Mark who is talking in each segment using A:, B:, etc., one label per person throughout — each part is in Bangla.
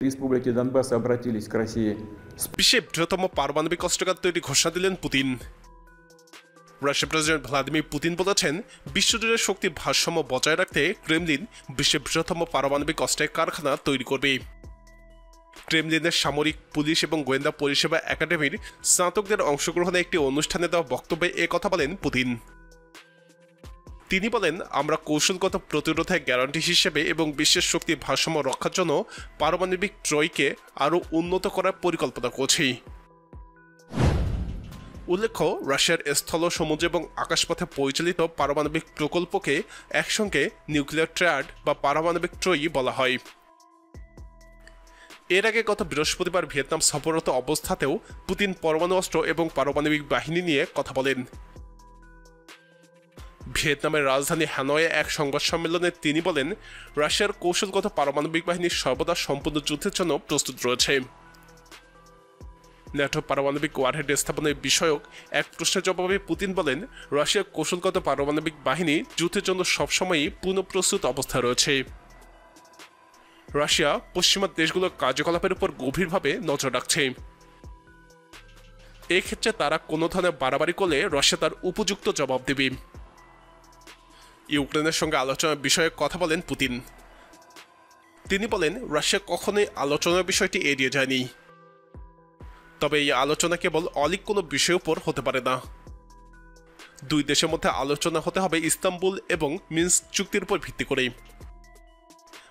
A: республики Донбасс обратились к России с
B: বিশ্বের বৃহত্তম পারমাণবিক অস্ত্রাগার তৈরি ঘোষণা দিলেন পুতিন রাশিয়ার প্রেসিডেন্ট ভ্লাদিমির পুতিন বলেছেন বিশ্বজুড়ে শক্তি ভারসাম্য বজায় রাখতে ক্রেমলিন বিশ্বের বৃহত্তম পারমাণবিক অস্ত্রের কারখানা তৈরি করবে ক্রেমলিনের সামরিক পুলিশ এবং গোয়েন্দা পরিষেবা একাডেমির স্নাতকদের অংশগ্রহণে একটি অনুষ্ঠানে দেওয়া বক্তব্যে এ কথা বলেন পুতিন তিনি বলেন, আমরা কৌশলগত প্রতিরোধের গ্যারান্টি হিসেবে এবং বিশ্বের শক্তি ভারসাম্য রক্ষার জন্য পারমাণবিক ট্রয়কে আরও উন্নত করার পরিকল্পনা করছি। উল্লেখ্য, রাশিয়ার স্থল সমুদ্র এবং আকাশপথে পরিচালিত পারমাণবিক প্রকল্পকে একসঙ্গে নিউক্লিয়ার ট্র্যাড বা পারমাণবিক ট্রয়ই বলা হয়। এর আগে গত বৃহস্পতিবার ভিয়েতনাম সফররত অবস্থাতেও পুতিন পরমাণু অস্ত্র এবং পারমাণবিক বাহিনী নিয়ে কথা বলেন। ভিয়েতনামের রাজধানী হ্যানয়ে এক সংবাদ সম্মেলনে তিনি বলেন, রাশিয়ার কৌশলগত পারমাণবিক বাহিনী সর্বদা সম্পূর্ণ যুদ্ধের জন্য প্রস্তুত রয়েছে। ন্যাটো পারমাণবিক ওয়ারহেড স্থাপনের বিষয়ক এক প্রশ্নের জবাবে পুতিন বলেন রাশিয়ার কৌশলগত পারমাণবিক বাহিনী যুদ্ধের জন্য সবসময়ই পুনঃপ্রস্তুত অবস্থায় রয়েছে। রাশিয়া পশ্চিমা দেশগুলোর কার্যকলাপের উপর গভীরভাবে নজর রাখছে। এক্ষেত্রে তারা কোনো ধরনের বাড়াবাড়ি করলে রাশিয়া তার উপযুক্ত জবাব দেবে। ইউক্রেনের সঙ্গে আলোচনার বিষয়ে কথা বলেন পুতিন। তিনি বলেন, রাশিয়া কখনোই আলোচনার বিষয়টি এড়িয়ে যায়নি। তবে এই আলোচনা কেবল অলিক কোনো বিষয়ের উপর হতে পারে না। দুই দেশের মধ্যে আলোচনা হতে হবে ইস্তাম্বুল এবং মিন্স চুক্তির উপর ভিত্তি করে।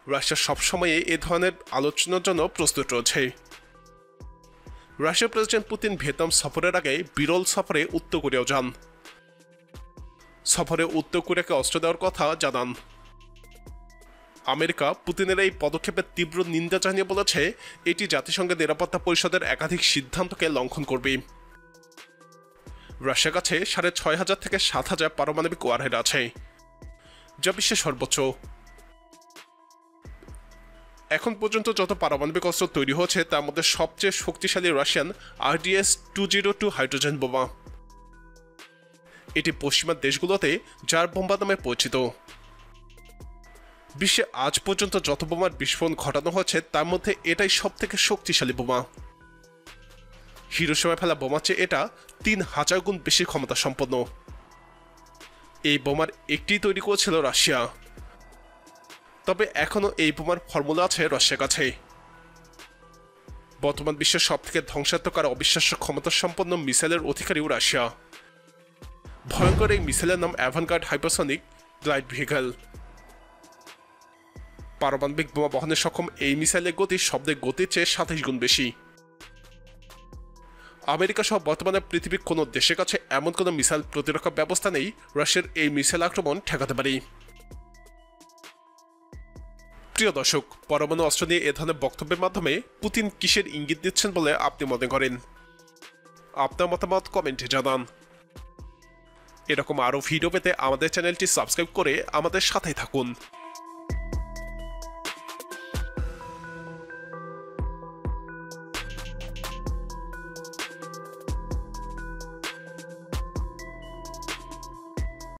B: রাশিয়া সবসময়ে এ ধরনের আলোচনার জন্য প্রস্তুত রয়েছে। রাশিয়ার প্রেসিডেন্ট পুতিন ভিয়েতনাম সফরের আগে বিরল সফরে উত্তর কোরিয়াও যান। সফরে উত্তর কোরিয়াকে অস্ত্র দেওয়ার কথা জানান। আমেরিকা পুতিনের এই পদক্ষেপের তীব্র নিন্দা জানিয়ে বলেছে, এটি জাতিসংঘের নিরাপত্তা পরিষদের একাধিক সিদ্ধান্তকে লঙ্ঘন করবে। রাশিয়ার কাছে সাড়ে ছয় হাজার থেকে সাত হাজার পারমাণবিক ওয়ারহেড আছে, যা বিশ্বের সর্বোচ্চ। এখন পর্যন্ত যত পারমাণবিক অস্ত্র তৈরি হয়েছে, তার মধ্যে সবচেয়ে শক্তিশালী Russian RDS two zero two hydrogen বোমা। এটি পশ্চিমা দেশগুলোতে জার বোম্বা নামে পরিচিত। বিশ্বে আজ পর্যন্ত যত বোমার বিস্ফোরণ ঘটানো হয়েছে তার মধ্যে এটাই সব থেকে শক্তিশালী বোমা। হিরোসীমায় ফেলা বোমা চেয়ে এটা তিন হাজার গুণ বেশি ক্ষমতা সম্পন্ন এই বোমার একটি তৈরি করেছিল রাশিয়া। তবে এখনও এই বোমার ফর্মুলা আছে রাশিয়ার কাছে। বর্তমান বিশ্বের সব থেকে ধ্বংসাত্মক আর অবিশ্বাস্য ক্ষমতা সম্পন্ন মিসাইলের অধিকারীও রাশিয়া। ভয়ঙ্কর এই মিসাইলের নাম অ্যাভানগার্ড হাইপারসনিক গ্লাইড ভেহিকল পারমাণবিক বোমা বহনে সক্ষম এই মিসাইলের গতি শব্দের গতির চেয়ে সাতাইশ গুণ বেশি আমেরিকা সহ বর্তমানে পৃথিবীর কোনো দেশের কাছে এমন কোনো মিসাইল প্রতিরক্ষা ব্যবস্থা নেই রাশিয়ার এই মিসাইল আক্রমণ ঠেকাতে পারি প্রিয় দর্শক পরমাণু অস্ত্র নিয়ে এ ধরনের বক্তব্যের মাধ্যমে পুতিন কিসের ইঙ্গিত দিচ্ছেন বলে আপনি মনে করেন? আপনার মতামত কমেন্টে জানান। এরকম আরও ভিডিও পেতে আমাদের চ্যানেলটি সাবস্ক্রাইব করে আমাদের সাথেই থাকুন।